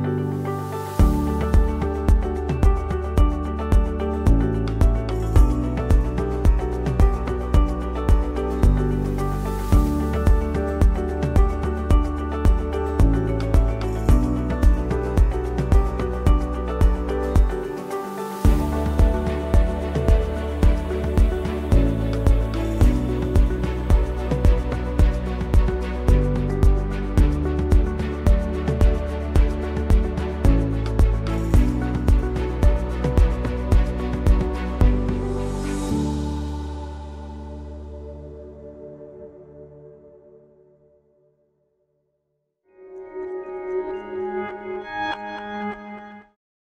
Bye.